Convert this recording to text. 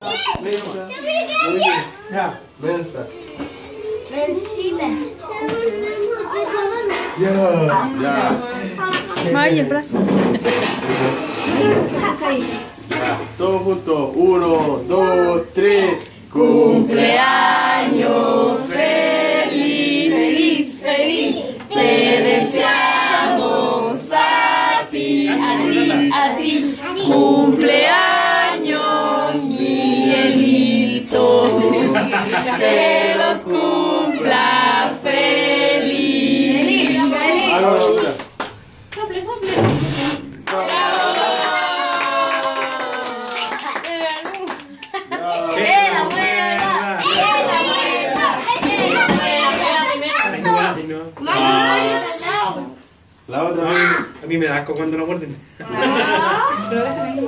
Mensa. Ya. Mensa. Mencita. Ya. Vaya, el brazo. Ya. Todos juntos. Uno, dos, tres. Cumpleaños feliz, feliz, feliz. Te deseamos a ti, a ti, a ti. Que los cumplas feliz. Ah, no, no, dura. Sople. La otra. A mí me da asco cuando lo muerden. Ah. Pero déjame